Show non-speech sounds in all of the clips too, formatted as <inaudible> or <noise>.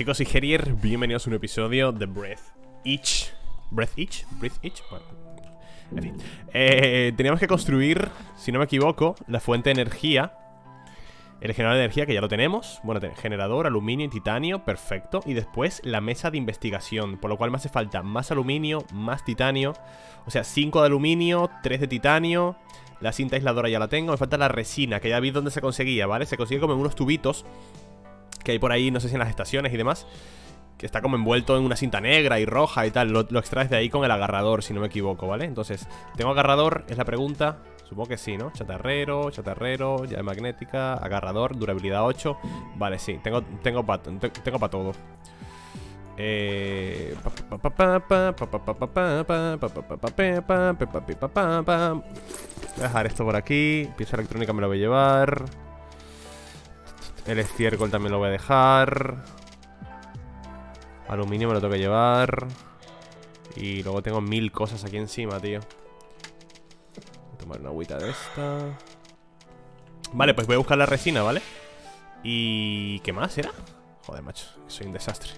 chicos, soy Herier, bienvenidos a un episodio de Breath Each ¿Breath Each? ¿Breath Each? Bueno, en fin. Eh, Teníamos que construir, si no me equivoco, la fuente de energía El generador de energía que ya lo tenemos. Bueno, generador, aluminio y titanio, perfecto. Y después la mesa de investigación Por lo cual me hace falta más aluminio, más titanio. O sea, 5 de aluminio, 3 de titanio. La cinta aisladora ya la tengo. Me falta la resina, que ya vi dónde se conseguía, ¿vale? Se consigue como en unos tubitos que hay por ahí, no sé si en las estaciones y demás Que está como envuelto en una cinta negra y roja y tal Lo, extraes de ahí con el agarrador, si no me equivoco, ¿vale? Entonces, ¿tengo agarrador? Es la pregunta Supongo que sí, ¿no? Chatarrero, chatarrero, llave magnética, agarrador, durabilidad 8 Vale, sí, tengo, tengo para tengo pa todo eh... Voy a dejar esto por aquí Pieza electrónica me lo voy a llevar el estiércol también lo voy a dejar Aluminio me lo tengo que llevar Y luego tengo mil cosas aquí encima, tío Voy a tomar una agüita de esta Vale, pues voy a buscar la resina, ¿vale? ¿Y qué más era? Joder, macho, soy un desastre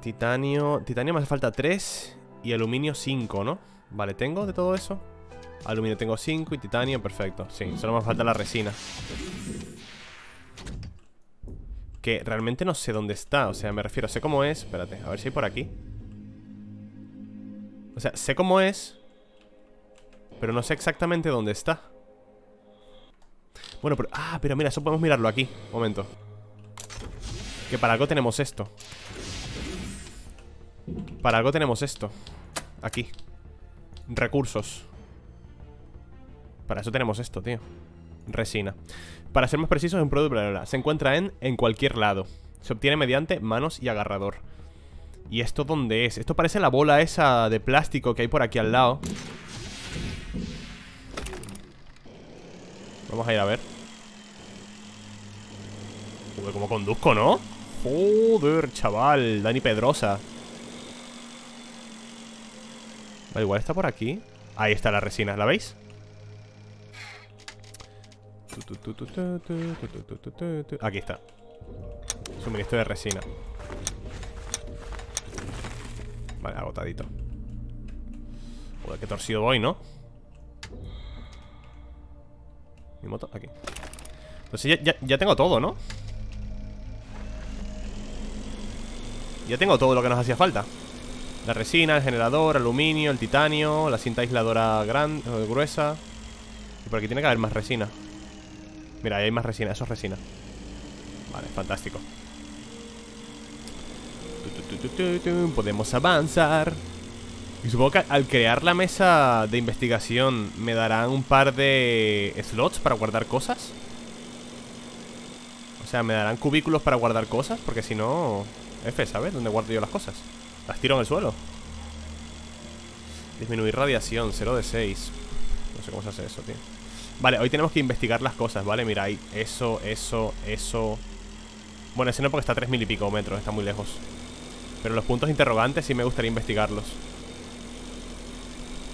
Titanio Titanio me hace falta 3 Y aluminio 5, ¿no? Vale, ¿tengo de todo eso? Aluminio tengo 5 y titanio, perfecto Sí, solo me falta la resina que realmente no sé dónde está O sea, me refiero, sé cómo es Espérate, a ver si hay por aquí. O sea, sé cómo es Pero no sé exactamente dónde está. Bueno, pero... Ah, pero mira, eso podemos mirarlo aquí Un momento. Que para algo tenemos esto. Para algo tenemos esto Aquí. Recursos. Para eso tenemos esto, tío. Resina para ser más precisos, un producto se encuentra en, en cualquier lado. Se obtiene mediante manos y agarrador. ¿Y esto dónde es? Esto parece la bola esa de plástico que hay por aquí al lado. Vamos a ir a ver. Joder, cómo conduzco, ¿no? Joder, chaval. Dani Pedrosa. Vale, igual está por aquí. Ahí está la resina, ¿la veis? Aquí está. Suministro de resina. Vale, agotadito. Joder, qué torcido voy, ¿no? Mi moto, aquí. Entonces ya, ya tengo todo, ¿no? Ya tengo todo lo que nos hacía falta. La resina, el generador, aluminio, el titanio La cinta aisladora gran, eh, gruesa. Y por aquí tiene que haber más resina Mira, ahí hay más resina, eso es resina. Vale, fantástico. Podemos avanzar. Y supongo que al crear la mesa de investigación Me darán un par de slots para guardar cosas O sea, me darán cubículos para guardar cosas Porque si no... F, ¿sabes? ¿Dónde guardo yo las cosas? Las tiro en el suelo Disminuir radiación, 0 de 6 No sé cómo se hace eso, tío Vale, hoy tenemos que investigar las cosas, ¿vale? Mira, hay eso, eso, eso. Bueno, ese no porque está a tres mil y pico metros, está muy lejos. Pero los puntos interrogantes sí me gustaría investigarlos.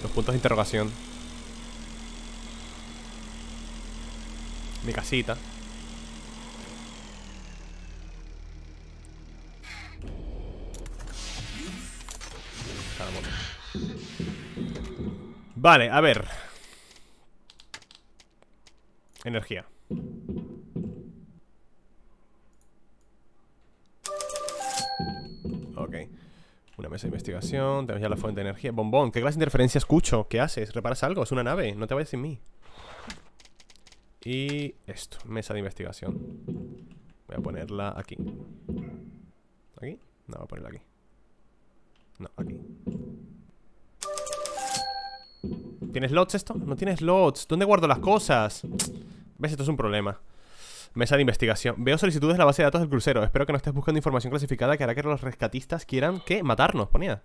Los puntos de interrogación. Mi casita. Vale, a ver Energía Ok Una mesa de investigación Tenemos ya la fuente de energía Bombón, ¿qué clase de interferencia escucho? ¿Qué haces? ¿Reparas algo? Es una nave No te vayas sin mí Y esto Mesa de investigación Voy a ponerla aquí ¿Aquí? No, voy a ponerla aquí No, aquí ¿Tienes slots esto? No tienes slots ¿Dónde guardo las cosas? ¿Ves? Esto es un problema. Mesa de investigación. Veo solicitudes de la base de datos del crucero. Espero que no estés buscando información clasificada Que hará que los rescatistas quieran que matarnos Ponía.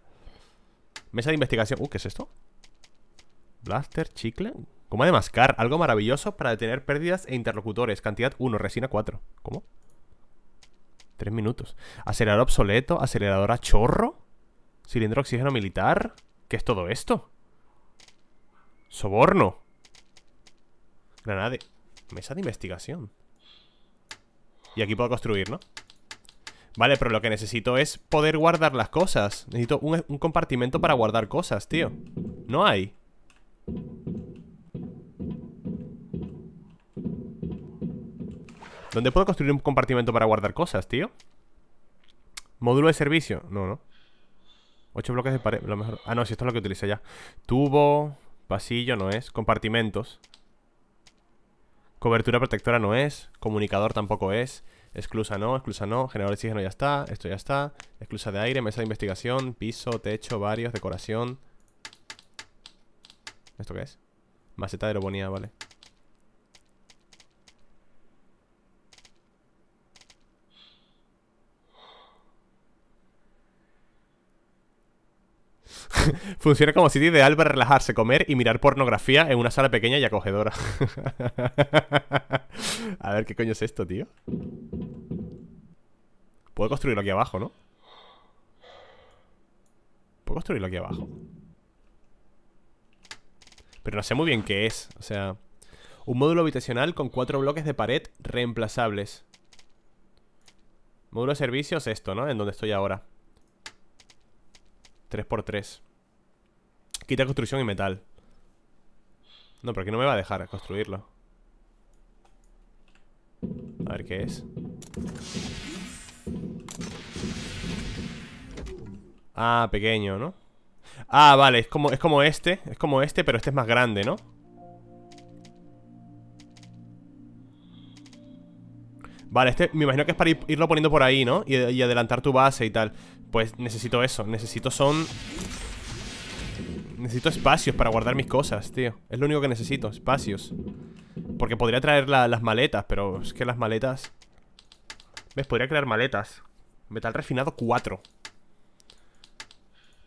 Mesa de investigación. Uh, ¿qué es esto? Blaster, chicle. Goma de mascar Algo maravilloso para detener pérdidas e interlocutores. Cantidad 1, resina 4 ¿Cómo? 3 minutos. Acelerador obsoleto Acelerador a chorro Cilindro oxígeno militar ¿Qué es todo esto? Soborno. Granade Mesa de investigación. Y aquí puedo construir, ¿no? Vale, pero lo que necesito es poder guardar las cosas. Necesito un, compartimento para guardar cosas, tío. No hay. ¿Dónde puedo construir un compartimento para guardar cosas, tío? ¿Módulo de servicio? No, no. Ocho bloques de pared, lo mejor. Ah, no, si esto es lo que utilizo ya. Tubo, pasillo, no es. Compartimentos Cobertura protectora no es Comunicador tampoco es Exclusa no, exclusa no Generador de oxígeno ya está Esto ya está Exclusa de aire, mesa de investigación Piso, techo, varios, decoración ¿Esto qué es? Maceta de aeroponía, vale Funciona como sitio ideal para relajarse, comer y mirar pornografía en una sala pequeña y acogedora. <laughs> A ver, ¿qué coño es esto, tío? Puedo construirlo aquí abajo, ¿no? Puedo construirlo aquí abajo Pero no sé muy bien qué es O sea... Un módulo habitacional con cuatro bloques de pared reemplazables Módulo de servicios, esto, ¿no? En donde estoy ahora 3x3 Quita construcción y metal No, pero aquí no me va a dejar construirlo A ver qué es Ah, pequeño, ¿no? Ah, vale, es como, es como este Es como este, pero este es más grande, ¿no? Vale, este me imagino que es para irlo poniendo por ahí, ¿no? Y, y adelantar tu base y tal Pues necesito eso Necesito son Necesito espacios para guardar mis cosas, tío Es lo único que necesito, espacios Porque podría traer las maletas Pero es que las maletas ¿Ves? Podría crear maletas Metal refinado 4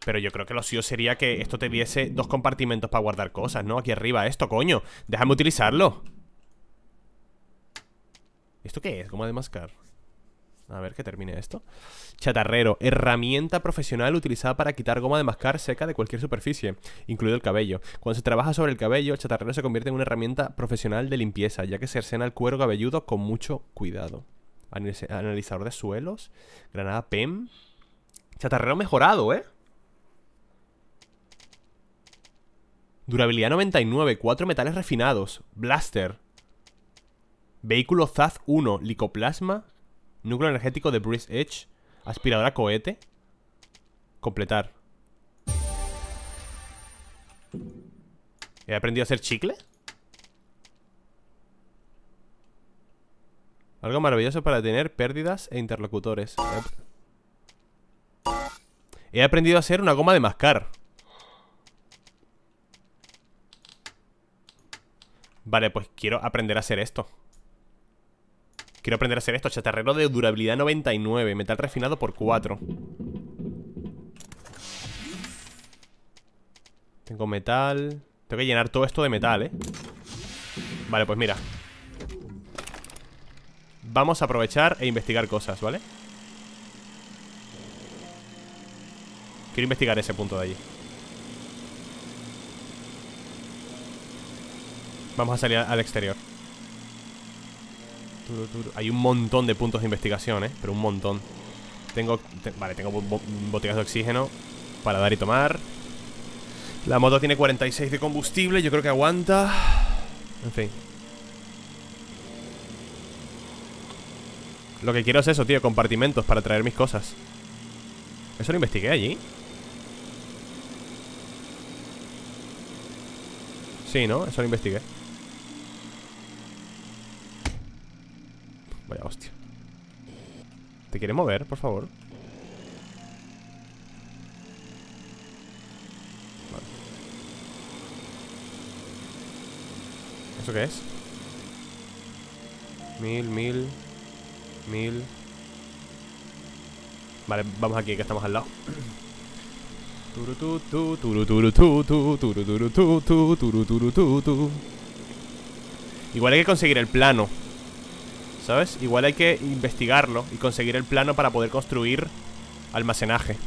Pero yo creo que lo suyo sería que esto te diese dos compartimentos para guardar cosas, ¿no? Aquí arriba, esto, coño Déjame utilizarlo ¿Esto qué es? ¿Cómo de mascar? A ver que termine esto Chatarrero, herramienta profesional utilizada para quitar goma de mascar seca de cualquier superficie, incluido el cabello. Cuando se trabaja sobre el cabello, el chatarrero se convierte en una herramienta profesional de limpieza, ya que se arsena el cuero cabelludo con mucho cuidado. Analizador de suelos, granada PEM. Chatarrero mejorado, ¿eh? Durabilidad 99, cuatro metales refinados, blaster. Vehículo ZAZ 1, licoplasma, núcleo energético de Breeze Edge, Aspiradora cohete Completar. ¿He aprendido a hacer chicle? Algo maravilloso para tener pérdidas e interlocutores. He aprendido a hacer una goma de mascar. Vale, pues quiero aprender a hacer esto Quiero aprender a hacer esto Chatarrero de durabilidad 99 Metal refinado por 4 Tengo metal. Tengo que llenar todo esto de metal, ¿eh? Vale, pues mira. Vamos a aprovechar e investigar cosas, ¿vale? Quiero investigar ese punto de allí. Vamos a salir al exterior hay un montón de puntos de investigación, ¿eh? Pero un montón. Tengo... vale, tengo botellas de oxígeno Para dar y tomar. La moto tiene 46 de combustible Yo creo que aguanta. En fin. Lo que quiero es eso, tío Compartimentos para traer mis cosas. Eso lo investigué allí. Sí, ¿no? Eso lo investigué Vaya hostia ¿Te quieres mover, por favor? Vale. ¿Eso qué es? Mil, mil Mil Vale, vamos aquí que estamos al lado Igual hay que conseguir el plano ¿Sabes? Igual hay que investigarlo y conseguir el plano para poder construir almacenaje.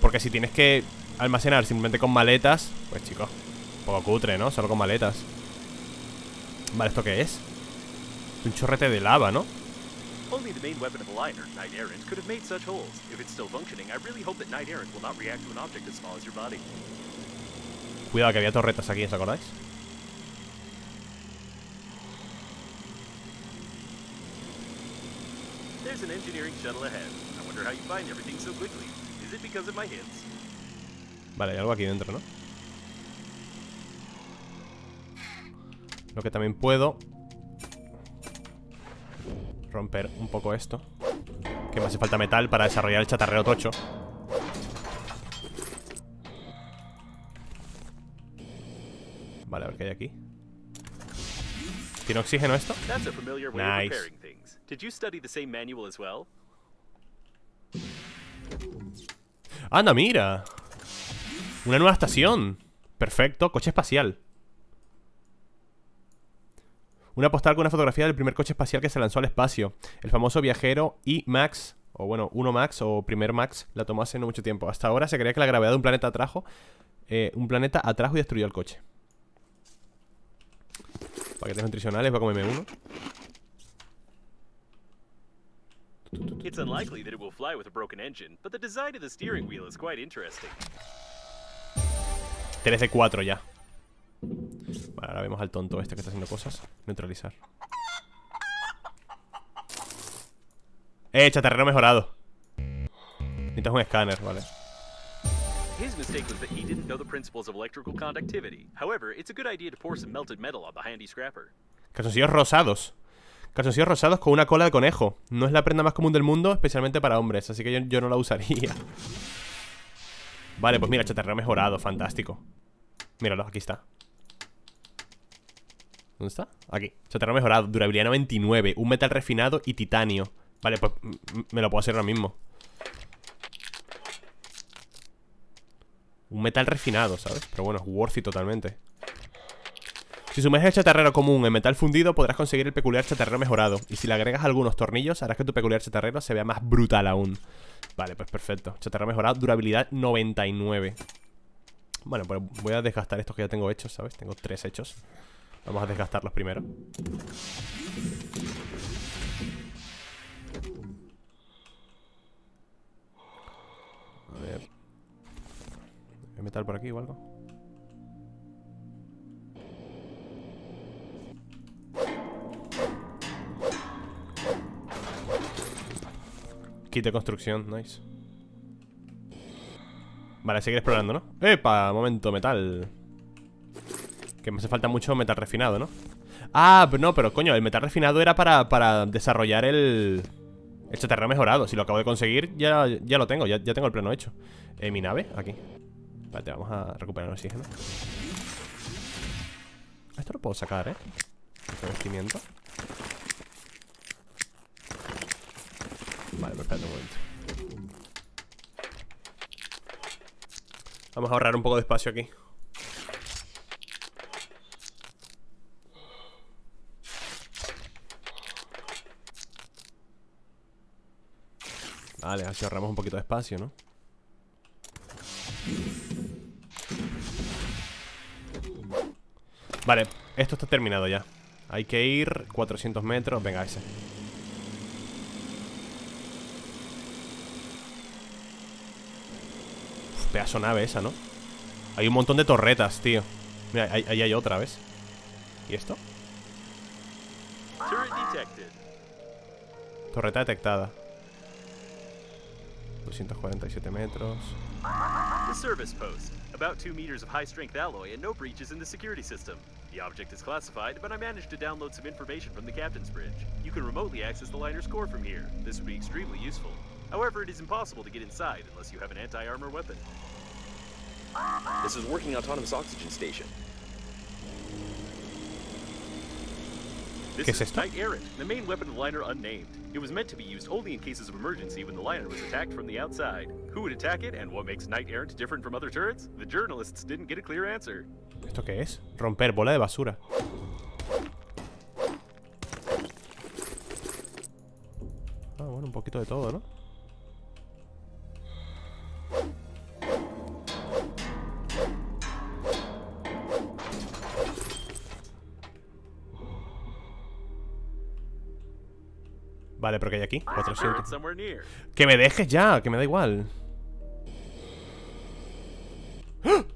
Porque si tienes que almacenar simplemente con maletas, pues chicos, un poco cutre, ¿no? Solo con maletas. Vale, ¿esto qué es? Un chorrete de lava, ¿no? Only the main weapon of the liner, Knight Errant, could have made such holes. If it's still functioning, I really hope that Knight Errant will not react to an object as small as your body. Cuidado que había torretas aquí, ¿os acordáis? There's an engineering shuttle ahead. I wonder how you find everything so quickly. Is it because of my hints? Vale, hay algo aquí dentro, ¿no? Lo que también puedo Romper un poco esto Que me hace falta metal para desarrollar el chatarrero tocho Vale, a ver qué hay aquí ¿Tiene oxígeno esto? Nice. Did you study the same manual as well? ¡Anda, mira! Una nueva estación. Perfecto, coche espacial. Una postal con una fotografía del primer coche espacial que se lanzó al espacio. El famoso viajero I-Max O bueno, 1 Max o primer Max La tomó hace no mucho tiempo. Hasta ahora se creía que la gravedad de un planeta atrajo eh, Un planeta atrajo y destruyó el coche. Paquetes nutricionales, voy a comerme uno It's unlikely that it will fly with a broken engine, but the design of the steering wheel is quite interesting. 3 de 4 ya Vale, ahora vemos al tonto este que está haciendo cosas Neutralizar Eh, chatarrero mejorado Necesitas un escáner, vale His mistake was that he didn't know the principles of electrical conductivity. However, it's a good idea to pour some melted metal on the handy scrapper. Calzoncillos rosados Calzoncillos rosados con una cola de conejo. No es la prenda más común del mundo, especialmente para hombres Así que yo, no la usaría. <laughs> Vale, pues mira, chatarrero mejorado, fantástico. Míralo, aquí está. ¿Dónde está? Aquí, chatarrero mejorado, durabilidad 99 Un metal refinado y titanio. Vale, pues me lo puedo hacer ahora mismo. Un metal refinado, ¿sabes? Pero bueno, es worthy totalmente si sumerges el chatarrero común en metal fundido, podrás conseguir el peculiar chatarrero mejorado. Y si le agregas algunos tornillos, harás que tu peculiar chatarrero se vea más brutal aún. Vale, pues perfecto. Chatarrero mejorado, durabilidad 99. Bueno, pues voy a desgastar estos que ya tengo hechos, ¿sabes? Tengo tres hechos. Vamos a desgastarlos primero. A ver. ¿Hay metal por aquí o algo? De construcción, nice Vale, seguir explorando, ¿no? ¡Epa! Momento, metal Que me hace falta mucho metal refinado, ¿no? Ah, no, pero coño, el metal refinado era para, para desarrollar el... El chatarrero mejorado Si lo acabo de conseguir, ya, ya lo tengo ya, ya tengo el plano hecho eh, Mi nave, aquí Espérate, vamos a recuperar el oxígeno Esto lo puedo sacar, ¿eh? Revestimiento Vamos a ahorrar un poco de espacio aquí. Vale, así ahorramos un poquito de espacio, ¿no? Vale, esto está terminado ya. Hay que ir 400 metros. Venga, ese Pedazo nave esa, ¿no? Hay un montón de torretas, tío Mira, ahí, ahí hay otra, ¿ves? ¿Y esto? Torreta detectada 247 metros The service post. About two meters of high strength alloy and no breaches in the security system. The object is classified, but I managed to download some information from the captain's bridge. You can remotely access the liner's core from here. This would be extremely useful. However, it is impossible to get inside unless you have an anti armor weapon. This is working autonomous oxygen station. This ¿Qué es is esto? Knight Errant, the main weapon of the liner unnamed. It was meant to be used only in cases of emergency when the liner was attacked from the outside. Who would attack it and what makes Knight Errant different from other turrets? The journalists didn't get a clear answer. ¿Esto qué es? Romper, bola de basura Ah, bueno, un poquito de todo, ¿no? Vale, pero que hay aquí, Turret 400 somewhere near. Que me dejes ya, que me da igual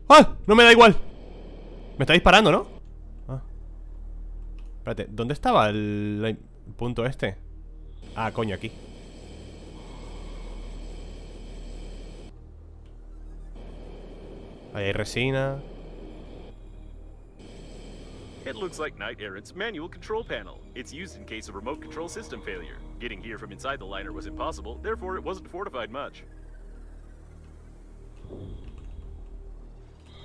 ¡Ah! No me da igual Me está disparando, ¿no? Ah. Espérate, ¿dónde estaba el punto este? Ah, coño, aquí Ahí hay resina It looks like Knight Errant's manual control panel. It's used in case of remote control system failure. Getting here from inside the liner was impossible, therefore it wasn't fortified much.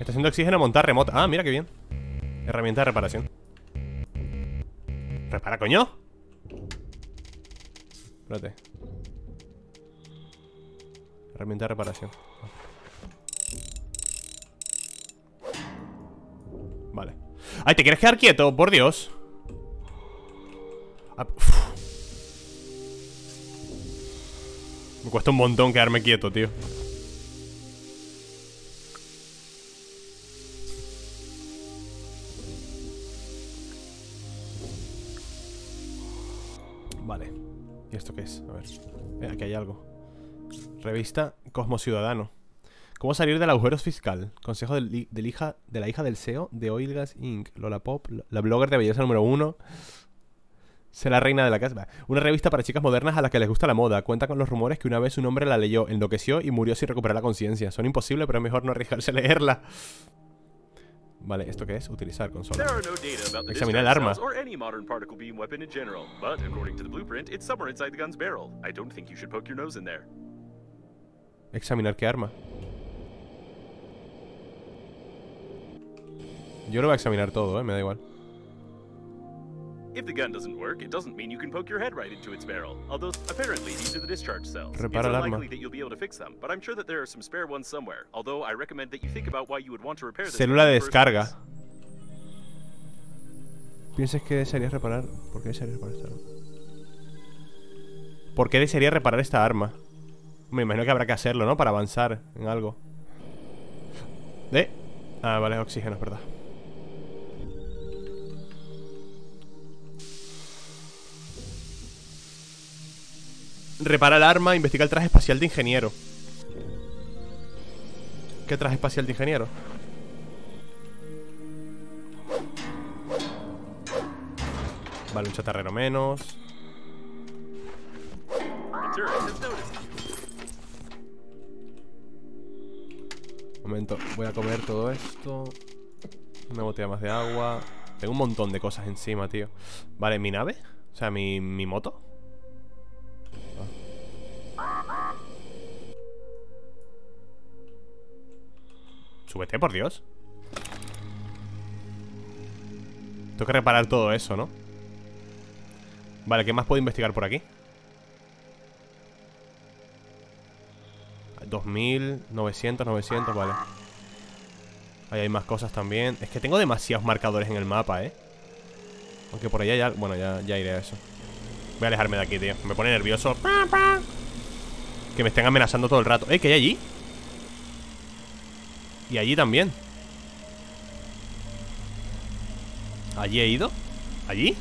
Estación de oxígeno montar remota Ah, mira qué bien. Herramienta de reparación. Repara, coño. Espérate. Herramienta de reparación. Vale Ay, ¿te quieres quedar quieto? Por Dios Ah. Me cuesta un montón quedarme quieto, tío Vale. ¿Y esto qué es? A ver. Aquí hay algo. Revista Cosmo Ciudadano. ¿Cómo salir del agujero fiscal? Consejo del, hi- del hija, de la hija del CEO de Oil Gas Inc. Lola Pop, la blogger de belleza número uno. Sé la reina de la casa. Una revista para chicas modernas a las que les gusta la moda. Cuenta con los rumores que una vez un hombre la leyó, enloqueció y murió sin recuperar la conciencia. Son imposibles, pero es mejor no arriesgarse a leerla. Vale, ¿esto qué es? Utilizar consola. No data about the Examina el arma. cells or any Yo lo voy a examinar todo, eh, me da igual. If the gun doesn't work, it doesn't mean you can poke your head right into its barrel. Although apparently these are the discharge cells. Repara it's el arma. unlikely that you'll be able to fix them, but I'm sure that there are some spare ones somewhere. Although I recommend that you think about why you would want to repair this. Célula de descarga. ¿Piensas que desearías reparar? ¿Por qué desearías reparar esta arma? ¿Por qué desearía reparar esta arma? Me imagino que habrá que hacerlo, ¿no? Para avanzar en algo. ¿De? Ah, vale, oxígeno, es verdad. Repara el arma, investiga el traje espacial de ingeniero. ¿Qué traje espacial de ingeniero? Vale, un chatarrero menos. Momento, voy a comer todo esto. Una botella más de agua. Tengo un montón de cosas encima, tío. Vale, ¿mi nave? O sea, ¿mi, mi moto? Súbete, por Dios. Tengo que reparar todo eso, ¿no? Vale, ¿qué más puedo investigar por aquí? 2000, 900, 900, vale Ahí hay más cosas también Es que tengo demasiados marcadores en el mapa, eh Aunque por allá ya... Bueno, ya, ya iré a eso Voy a alejarme de aquí, tío Me pone nervioso Que me estén amenazando todo el rato ¿Eh? ¿Qué hay allí? Y allí también. ¿Allí he ido? ¿Allí?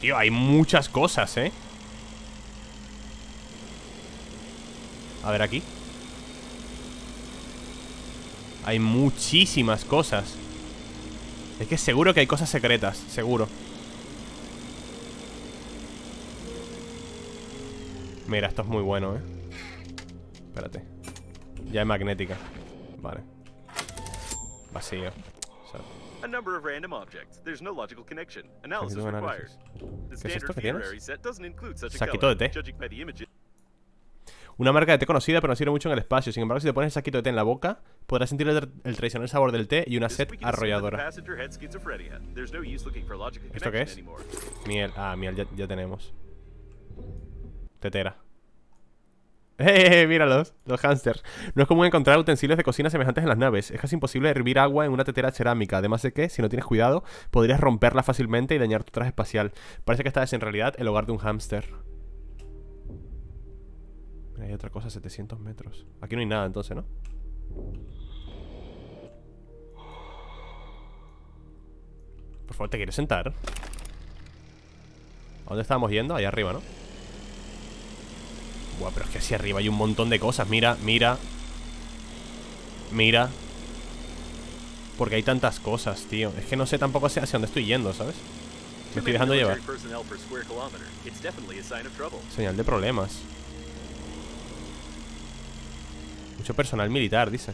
Tío, hay muchas cosas, ¿eh? A ver aquí. Hay muchísimas cosas. Es que seguro que hay cosas secretas Seguro. Mira, esto es muy bueno, eh Espérate. Ya es magnética. Vale Vacío O sea, A number of random objects. There's no logical connection. Analysis required. The ¿Qué es esto standard funerary set doesn't include such a Saquito color. de té. Judging by the images. Una marca de té conocida pero no sirve mucho en el espacio Sin embargo, si te pones el saquito de té en la boca Podrás sentir el, el tradicional sabor del té y una sed arrolladora ¿Esto qué es? Miel, ah, miel, ya, ya tenemos Tetera <laughs> ¡Eh! Míralos, los hámsters No es común encontrar utensilios de cocina semejantes en las naves Es casi imposible hervir agua en una tetera cerámica Además de que, si no tienes cuidado Podrías romperla fácilmente y dañar tu traje espacial Parece que esta es en realidad el hogar de un hámster hay otra cosa, 700 metros Aquí no hay nada entonces, ¿no? Por favor, ¿te quieres sentar? ¿A dónde estábamos yendo? Ahí arriba, ¿no? Buah, pero es que hacia arriba hay un montón de cosas. Mira, mira. Mira. Porque hay tantas cosas, tío. Es que no sé tampoco hacia dónde estoy yendo, ¿sabes? Me estoy dejando llevar. Señal de problemas. Mucho personal militar, dice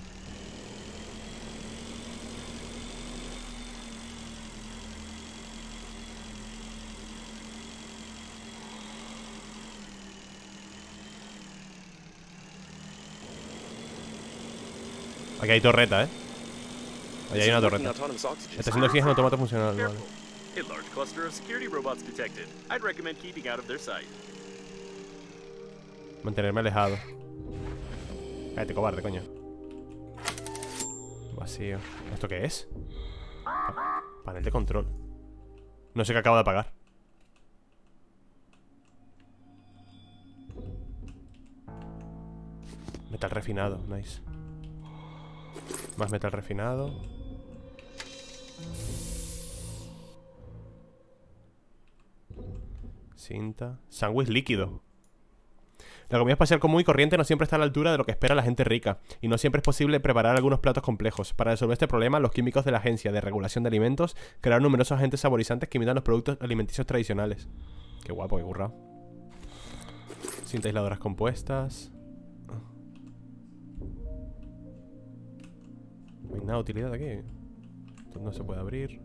Aquí hay torreta, ¿eh? Ahí hay una torreta. Está haciendo oxígeno automata funcional, vale. A large cluster of security robots detected. I'd recommend keeping out of their sight. Mantenerme alejado. Cállate, cobarde, coño. Vacío. ¿Esto qué es? Pa- Panel de control. No sé qué acabo de apagar. Metal refinado, nice. Más metal refinado. Cinta. Sándwich líquido. La comida espacial común y corriente no siempre está a la altura de lo que espera la gente rica, y no siempre es posible preparar algunos platos complejos. Para resolver este problema, los químicos de la Agencia de Regulación de Alimentos crearon numerosos agentes saborizantes que imitan los productos alimenticios tradicionales. Qué guapo, qué currado. Cinta aisladoras compuestas. No hay nada de utilidad aquí. Esto no se puede abrir.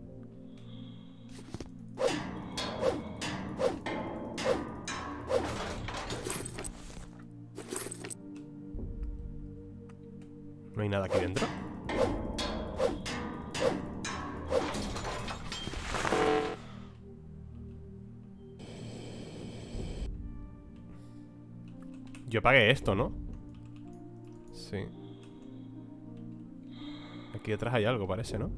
No hay nada aquí dentro. Yo pagué esto, ¿no? Sí. Aquí detrás hay algo, parece, ¿no?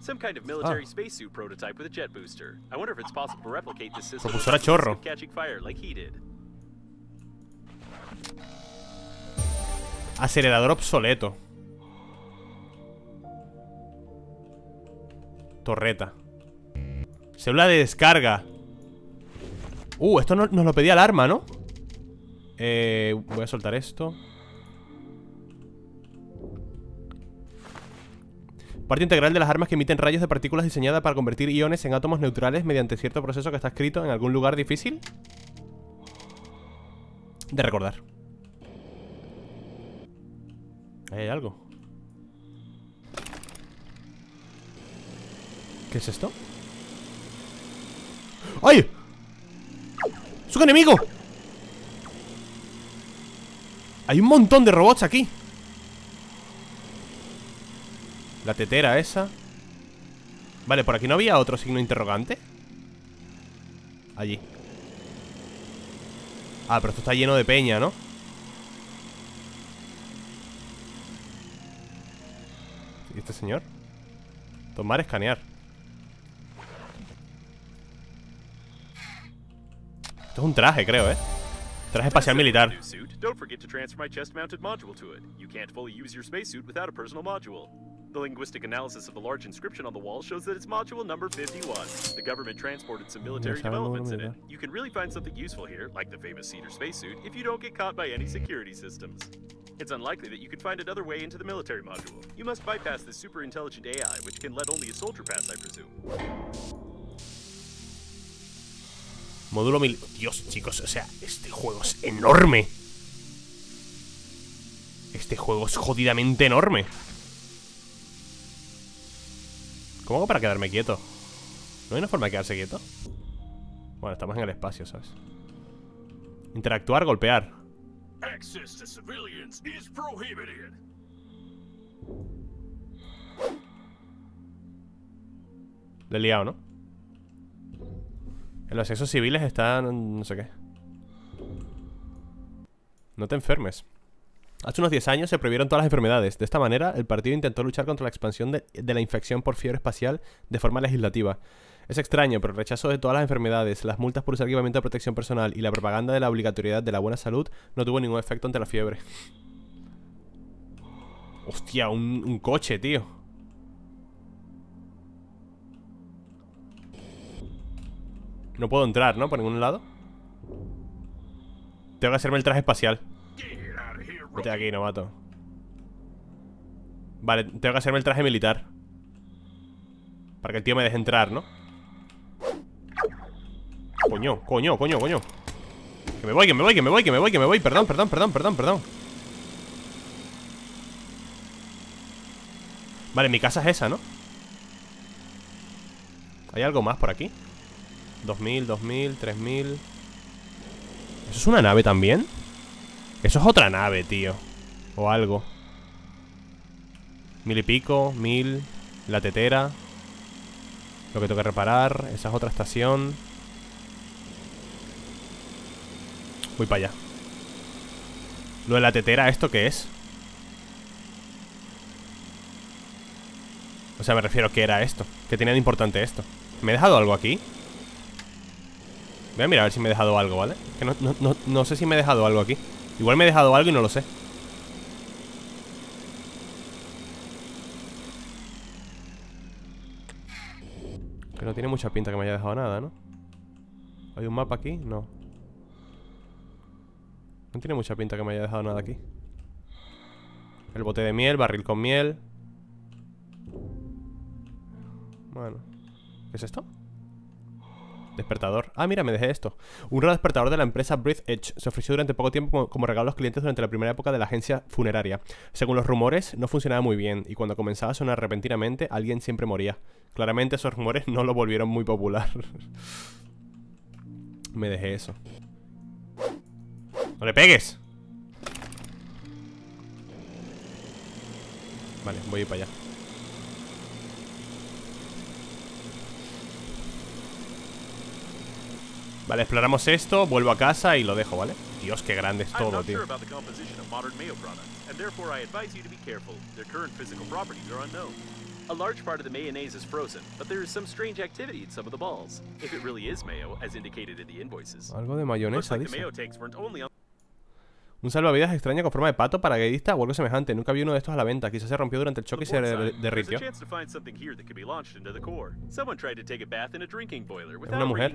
Some kind of military spacesuit prototype with a jet booster. I wonder if it's possible to replicate this system risk chorro. catching fire like he did. Acelerador obsoleto. Torreta. Célula de descarga. Uh, esto no- nos lo pedía el arma, ¿no? Eh, voy a soltar esto. Parte integral de las armas que emiten rayos de partículas diseñada para convertir iones en átomos neutrales mediante cierto proceso que está escrito en algún lugar difícil de recordar. Ahí hay algo. ¿Qué es esto? ¡Ay! ¡Es un enemigo! Hay un montón de robots aquí La tetera esa. Vale, por aquí no había otro signo interrogante. Allí. Ah, pero esto está lleno de peña, ¿no? ¿Y este señor? Tomar, escanear. Esto es un traje, creo, ¿eh? Traje espacial militar New suit. Don't forget to transfer my chest-mounted module to it. You can't fully use your spacesuit without a personal module. The linguistic analysis of the large inscription on the wall shows that it's module number 51. The government transported some military Ya sabemos developments in lo it. You can really find something useful here, like the famous Cedar spacesuit, if you don't get caught by any security systems. It's unlikely that you can find another way into the military module. You must bypass this super intelligent AI, which can let only a soldier pass, I presume. Módulo mil... Dios, chicos, o sea, este juego es enorme Este juego es jodidamente enorme ¿Cómo hago para quedarme quieto? ¿No hay una forma de quedarse quieto? Bueno, estamos en el espacio, ¿sabes? Interactuar, golpear. Le he liado, ¿no? En los accesos civiles están... no sé qué No te enfermes Hace unos 10 años se prohibieron todas las enfermedades. De esta manera, el partido intentó luchar contra la expansión de, la infección por fiebre espacial de forma legislativa. Es extraño, pero el rechazo de todas las enfermedades, las multas por usar equipamiento de protección personal y la propaganda de la obligatoriedad de la buena salud no tuvo ningún efecto ante la fiebre. Hostia, un coche, tío. No puedo entrar, ¿no? Por ningún lado. Tengo que hacerme el traje espacial. Vete aquí, novato. Vale, tengo que hacerme el traje militar. Para que el tío me deje entrar, ¿no? Coño, coño, coño, coño. Que me voy, que me voy, que me voy, que me voy, que me voy. Perdón, perdón, perdón, perdón, perdón. Vale, mi casa es esa, ¿no? ¿Hay algo más por aquí? 2000, 2000, 3000 ¿Eso es una nave también? Eso es otra nave, tío O algo Mil y pico, mil La tetera Lo que tengo que reparar Esa es otra estación Voy para allá Lo de la tetera, ¿esto qué es? O sea, me refiero, ¿qué era esto? ¿Qué tenía de importante esto? ¿Me he dejado algo aquí? Voy a mirar a ver si me he dejado algo, ¿vale? Que no, no, no, no sé si me he dejado algo aquí Igual me he dejado algo y no lo sé Que no tiene mucha pinta que me haya dejado nada, ¿no? ¿Hay un mapa aquí? No No tiene mucha pinta que me haya dejado nada aquí El bote de miel, barril con miel Bueno ¿Qué es esto? Despertador. Ah, mira, me dejé esto. Un raro despertador de la empresa Breath Edge se ofreció durante poco tiempo como, como, regalo a los clientes durante la primera época de la agencia funeraria. Según los rumores, no funcionaba muy bien y cuando comenzaba a sonar repentinamente, alguien siempre moría. Claramente esos rumores no lo volvieron muy popular. <laughs> me dejé eso. ¡No le pegues! Vale, voy a ir para allá. Vale, exploramos esto, vuelvo a casa y lo dejo, ¿vale? Dios, qué grande es todo, tío. A large part of the mayonnaise is frozen, but there is some strange activity in some of the balls. If it really is mayo, as indicated in the invoices. Algo de mayonesa, dice. mayo tanks weren't only on Un salvavidas extraño con forma de pato, paracaidista o algo semejante. Nunca vi uno de estos a la venta. Quizás se rompió durante el choque y se derritió. boiler una mujer.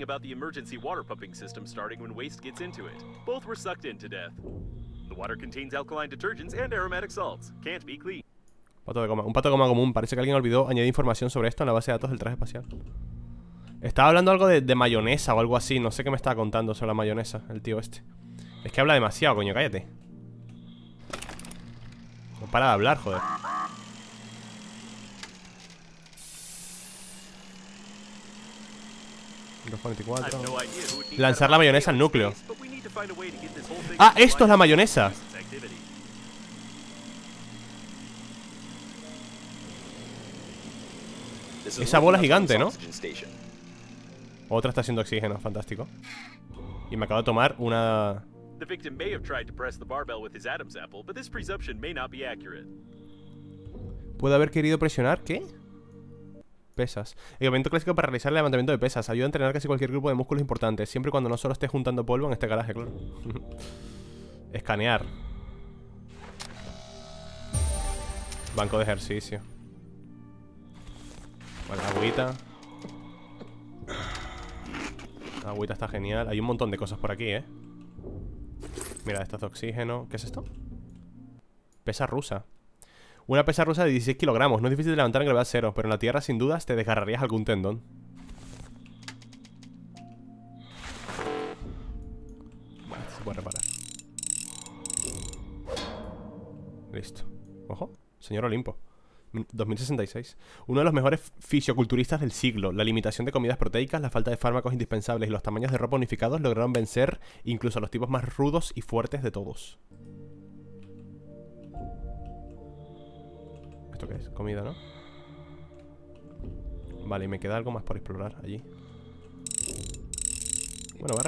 Pato de goma. Un pato de goma común. Parece que alguien olvidó añadir información sobre esto en la base de datos del traje espacial. Estaba hablando algo de, de mayonesa o algo así. No sé qué me estaba contando sobre la mayonesa, el tío este. Es que habla demasiado, coño, cállate. No para de hablar, joder. I've 244. no idea who would need Lanzar la mayonesa al núcleo. Ah, to esto es la mayonesa. Esa bola gigante, ¿no? Otra estación de oxígeno, fantástico. Y me acabo de tomar una... The victim may have tried to press the barbell with his Adam's apple, but this presumption may not be accurate. ¿Puede haber querido presionar? ¿Qué? Pesas. Equipamiento clásico para realizar el levantamiento de pesas. Ayuda a entrenar casi cualquier grupo de músculos importantes. Siempre cuando no solo esté juntando polvo en este garaje, claro. <laughs> Escanear. Banco de ejercicio. Vale, agüita. La agüita está genial. Hay un montón de cosas por aquí, ¿eh? Mira, estas de oxígeno. ¿Qué es esto? Pesa rusa. Una pesa rusa de 16 kilogramos. No es difícil de levantar en gravedad cero, pero en la tierra sin dudas te desgarrarías algún tendón. Vale, se puede reparar. Listo. Ojo, señor Olimpo. Min- 2066. Uno de los mejores fisioculturistas del siglo. La limitación de comidas proteicas, la falta de fármacos indispensables y los tamaños de ropa unificados lograron vencer incluso a los tipos más rudos y fuertes de todos. ¿Esto qué es? Comida, ¿no? Vale, y me queda algo más por explorar allí. Bueno, va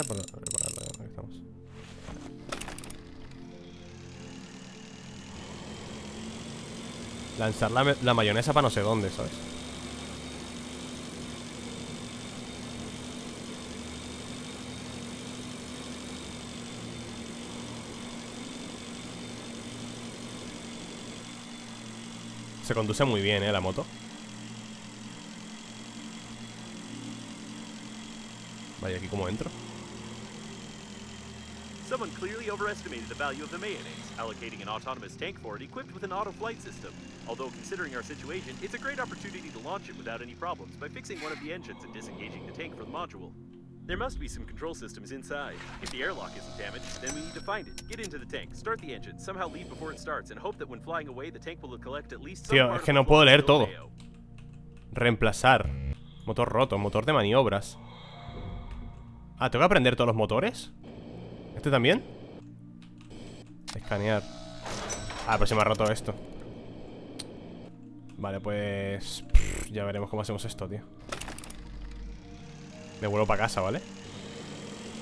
Lanzar la, mayonesa para no sé dónde, ¿sabes? Se conduce muy bien, ¿eh? La moto. Vaya, ¿aquí cómo entro? Someone clearly overestimated the value of the mayonnaise, allocating an autonomous tank for it equipped with an auto flight system. Although, considering our situation, it's a great opportunity to launch it without any problems by fixing one of the engines and disengaging the tank from the module. There must be some control systems inside. If the airlock isn't damaged, then we need to find it. Get into the tank, start the engine, somehow leave before it starts, and hope that when flying away, the tank will collect at least some Tío, es que no puedo leer to todo. Reemplazar. Motor roto, motor de maniobras. Ah, ¿tengo que aprender todos los motores? ¿Este también? Escanear. Ah, pues se me ha roto esto. Vale, pues... ya veremos cómo hacemos esto, tío. Me vuelvo para casa, ¿vale?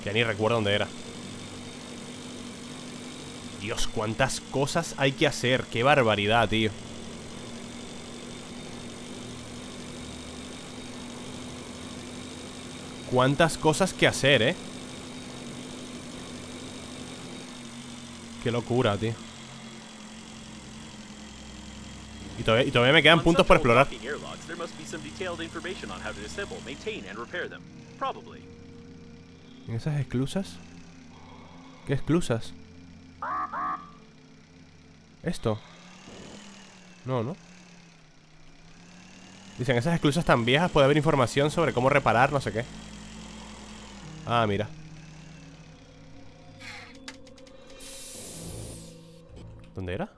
Ya ni recuerdo dónde era. Dios, cuántas cosas hay que hacer. Qué barbaridad, tío. Cuántas cosas que hacer, ¿eh? Qué locura, tío. Y todavía, y todavía me quedan puntos por explorar. ¿En esas esclusas? ¿Qué esclusas? ¿Esto? No, ¿no? Dicen, esas esclusas tan viejas puede haber información sobre cómo reparar no sé qué. Ah, mira. ¿Dónde era?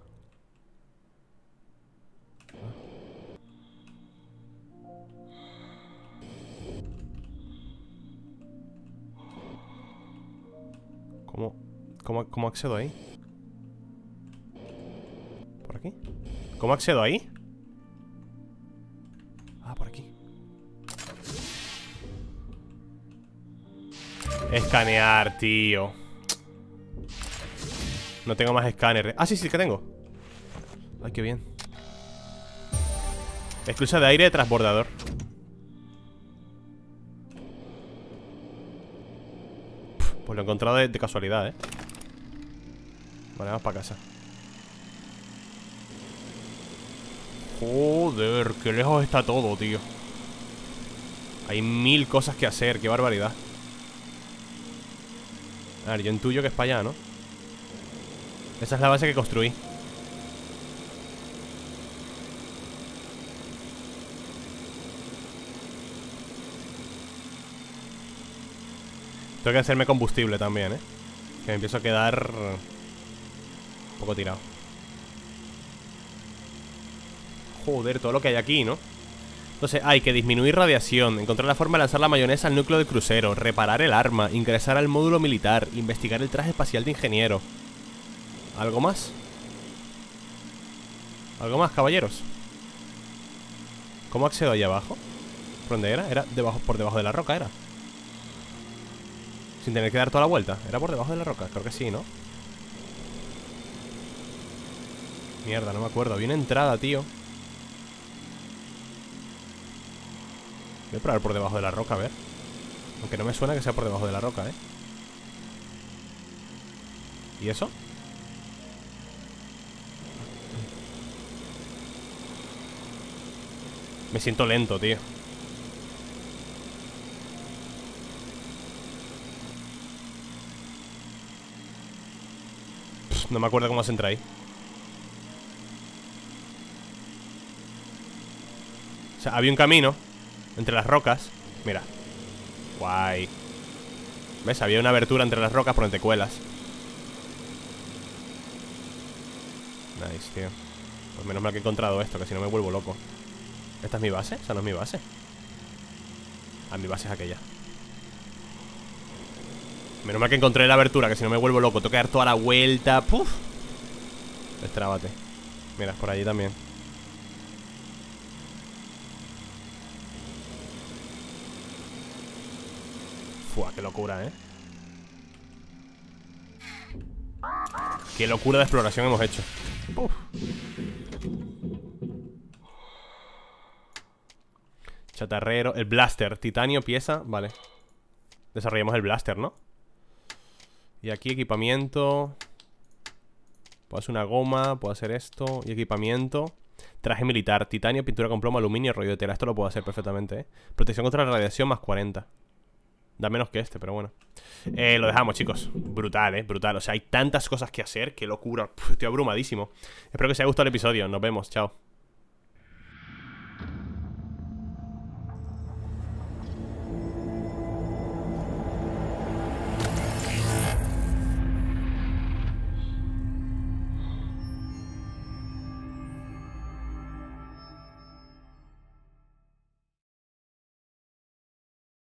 ¿Cómo, cómo, cómo accedo ahí? ¿Por aquí? ¿Cómo accedo ahí? Ah, por aquí Escanear, tío No tengo más escáner. Ah, sí, sí, que tengo. Ay, qué bien. Esclusa de aire de transbordador. Pues lo he encontrado de, de casualidad, eh Vale, vamos para casa. Joder, qué lejos está todo, tío. Hay mil cosas que hacer, qué barbaridad. A ver, yo intuyo que es para allá, ¿no? Esa es la base que construí Tengo que hacerme combustible también, ¿eh? Que me empiezo a quedar Un poco tirado Joder, todo lo que hay aquí, ¿no? Entonces hay que disminuir radiación Encontrar la forma de lanzar la mayonesa al núcleo del crucero Reparar el arma Ingresar al módulo militar Investigar el traje espacial de ingeniero ¿Algo más? ¿Algo más, caballeros? ¿Cómo accedo ahí abajo? ¿Por dónde era? Era debajo, por debajo de la roca, era Sin tener que dar toda la vuelta ¿Era por debajo de la roca? Creo que sí, ¿no? Mierda, no me acuerdo Había una entrada, tío Voy a probar por debajo de la roca, a ver Aunque no me suena que sea por debajo de la roca, ¿eh? ¿Y eso? Me siento lento, tío. No me acuerdo cómo se entra ahí. O sea, había un camino Entre las rocas. Mira. Guay. ¿Ves? Había una abertura entre las rocas por donde cuelas. Nice, tío. Pues menos mal que he encontrado esto Que si no me vuelvo loco ¿Esta es mi base? ¿Esa no es mi base? Ah, mi base es aquella Menos mal que encontré la abertura Que si no me vuelvo loco Tengo que dar toda la vuelta Puf Destrábate Mira, por allí también Fua, qué locura, ¿eh? Qué locura de exploración hemos hecho Uf. Chatarrero, el blaster, titanio, pieza, vale. Desarrollamos el blaster, ¿no? Y aquí equipamiento. Puedo hacer una goma, puedo hacer esto Y equipamiento. Traje militar, titanio, pintura con plomo, aluminio, rollo de tela. Esto lo puedo hacer perfectamente, ¿eh? Protección contra la radiación más 40 Da menos que este, pero bueno. Eh, Lo dejamos, chicos. Brutal, eh, brutal. O sea, hay tantas cosas que hacer Qué locura. Estoy abrumadísimo. Espero que os haya gustado el episodio. Nos vemos, chao